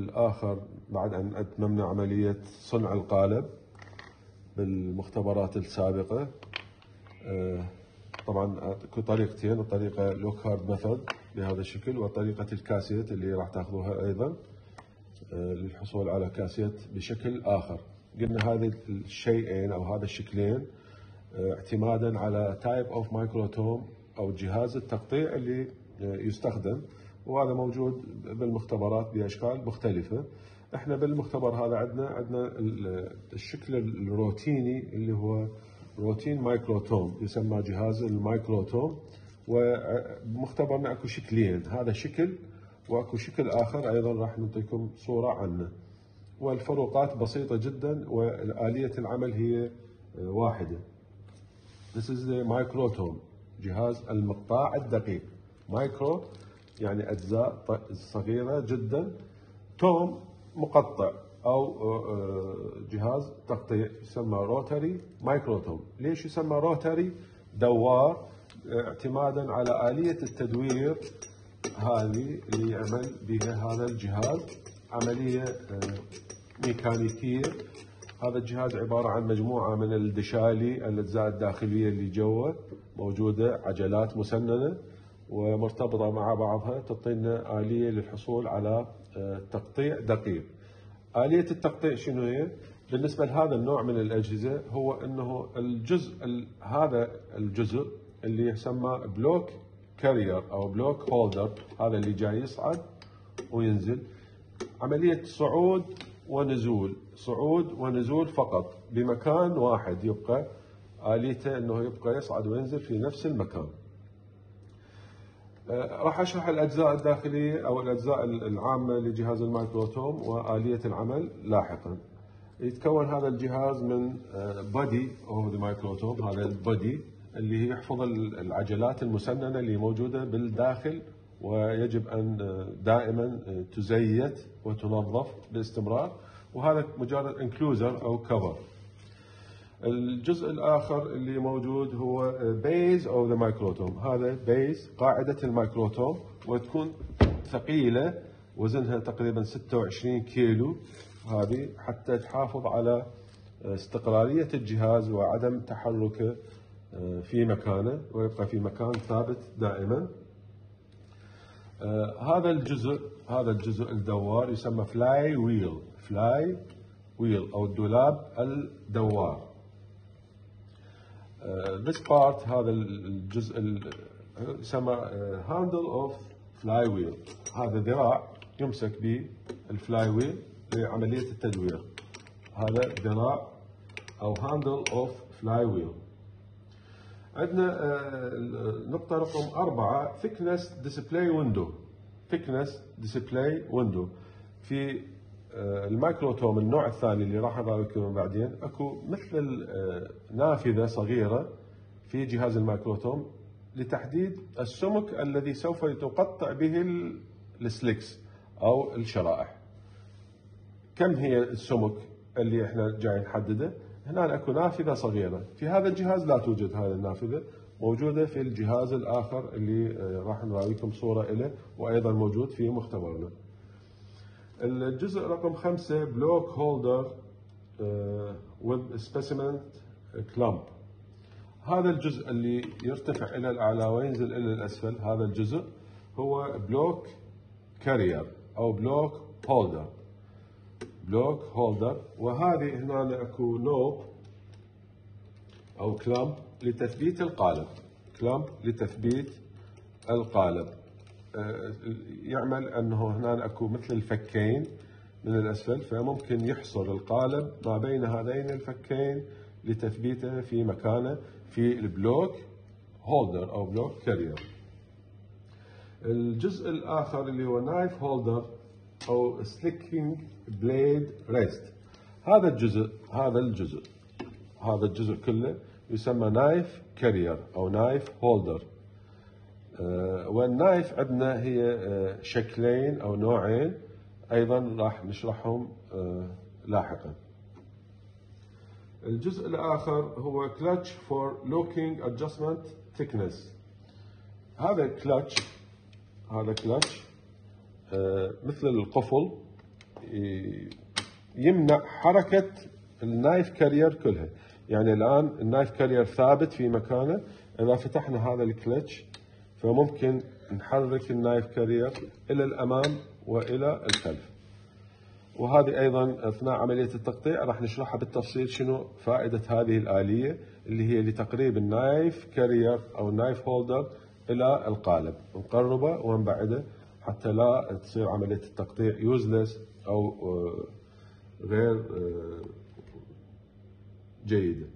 الآخر بعد أن أتممنا عملية صنع القالب بالمختبرات السابقة. آه، طبعا اكو طريقتين الطريقة لوكهارد method بهذا الشكل وطريقة الكاسيت اللي راح تأخذوها أيضا آه، للحصول على كاسيت بشكل آخر. قلنا هذه الشيئين أو هذا الشكلين آه، اعتمادا على type of microtome أو جهاز التقطيع اللي يستخدم وهذا موجود بالمختبرات بأشكال مختلفة. إحنا بالمختبر هذا عندنا عندنا الشكل الروتيني اللي هو rotary microtome يسمى جهاز ال microtome. وبمختبرنا أكو شكلين هذا شكل وأكو شكل آخر أيضا راح نعطيكم صورة عنه. والفروقات بسيطة جدا وآلية العمل هي واحدة. This is the microtome جهاز المقطاع الدقيق. مايكرو يعني أجزاء صغيرة جدا. tome مقطع أو جهاز تقطيع يسمى rotary microtome. ليش يسمى rotary؟ دوار اعتمادا على آلية التدوير هذه اللي يعمل بها هذا الجهاز. عملية ميكانيكية. هذا الجهاز عبارة عن مجموعة من الدشالي الأجزاء الداخلية اللي جوا موجودة عجلات مسننة. ومرتبطة مع بعضها تعطينا آلية للحصول على آه، تقطيع دقيق. آلية التقطيع شنو هي؟ بالنسبة لهذا النوع من الأجهزة هو أنه الجزء هذا الجزء اللي يسمى block carrier أو block holder هذا اللي جاي يصعد وينزل. عملية صعود ونزول صعود ونزول فقط بمكان واحد يبقى آليته أنه يبقى يصعد وينزل في نفس المكان. راح أشرح الأجزاء الداخلية أو الأجزاء العامة لجهاز ال microtome وآلية العمل لاحقا. يتكون هذا الجهاز من body of ال microtome هذا ال body اللي يحفظ العجلات المسننة اللي موجودة بالداخل ويجب أن آه، دائما آه، تزيت وتنظف باستمرار وهذا مجرد enclosure أو cover. الجزء الآخر اللي موجود هو base of the microtome هذا base قاعدة ال microtome وتكون ثقيلة وزنها تقريبا 26 كيلو. هذه حتى تحافظ على استقرارية الجهاز وعدم تحركه آه، في مكانه ويبقى في مكان ثابت دائما. آه، هذا الجزء هذا الجزء الدوار يسمى fly wheel fly wheel أو الدولاب الدوار. This part هذا الجزء يسمى handle of fly wheel هذا ذراع يمسك به wheel لعملية التدوير. هذا ذراع handle of fly wheel عندنا نقطة رقم أربعة thickness display window. Thickness display window. في ال microtome النوع الثاني اللي راح اراويكم بعدين أكو مثل آه، نافذة صغيرة في جهاز ال microtome لتحديد السمك الذي سوف تقطع به ال slices أو الشرائح. كم هي السمك اللي إحنا جاي نحدده؟ هنا أكو نافذة صغيرة، في هذا الجهاز لا توجد هذه النافذة، موجودة في الجهاز الآخر اللي آه، راح نراويكم صورة له وأيضا موجود في مختبرنا. الجزء رقم خمسة block holder with specimen clamp هذا الجزء اللي يرتفع إلى الأعلى وينزل إلى الأسفل هذا الجزء هو block carrier أو block holder block holder وهذه هنا اكو knob أو clamp لتثبيت القالب. clamp لتثبيت القالب. يعمل أنه هنا أكو مثل الفكين من الأسفل فممكن يحصر القالب ما بين هذين الفكين لتثبيته في مكانه في ال block holder أو block carrier. الجزء الآخر اللي هو knife holder أو sliding blade rest هذا الجزء هذا الجزء هذا الجزء كله يسمى knife carrier أو knife holder وال knife عندنا هي آه، شكلين أو نوعين أيضا راح نشرحهم آه، لاحقا. الجزء الآخر هو clutch for locking adjustment thickness هذا كلتش هذا كلتش مثل القفل يمنع حركة ال knife carrier كلها. يعني الآن ال knife carrier ثابت في مكانه. إذا فتحنا هذا الكلتش فممكن نحرك ال knife carrier إلى الأمام وإلى الخلف. وهذه أيضا أثناء عملية التقطيع راح نشرحها بالتفصيل شنو فائدة هذه الآلية اللي هي لتقريب ال knife carrier أو ال knife holder إلى القالب. نقربه ونبعده حتى لا تصير عملية التقطيع useless أو غير جيدة.